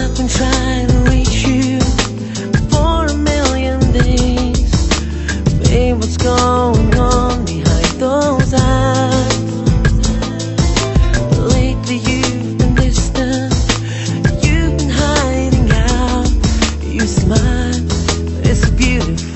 I've been trying to reach you for a million days. Babe, what's going on behind those eyes? Lately you've been distant, you've been hiding out. You smile, it's beautiful.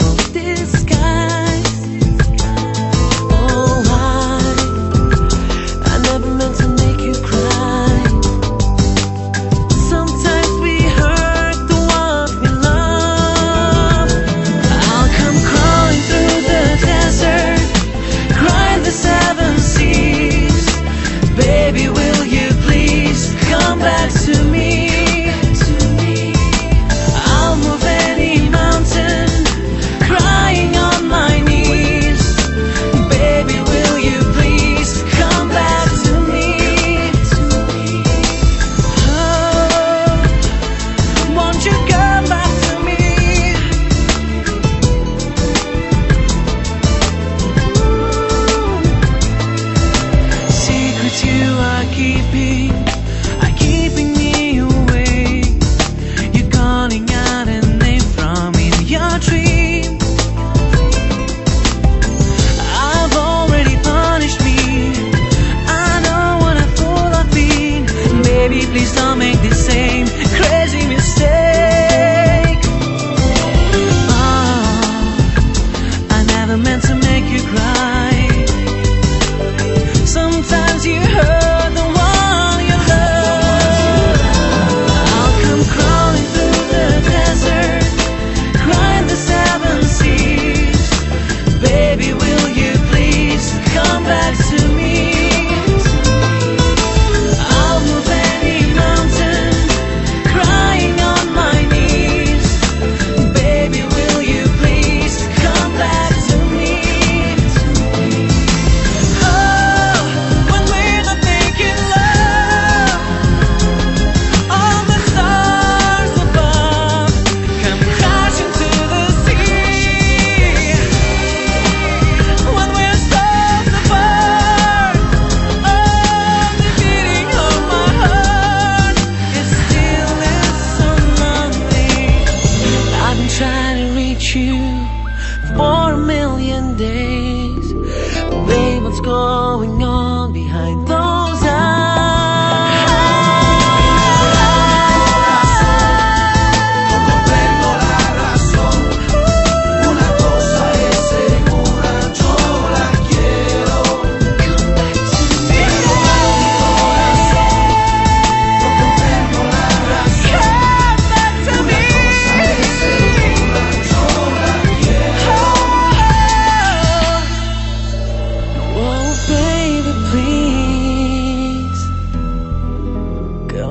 meant to make you cry. Sometimes you hurt.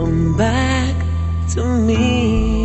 Come back to me.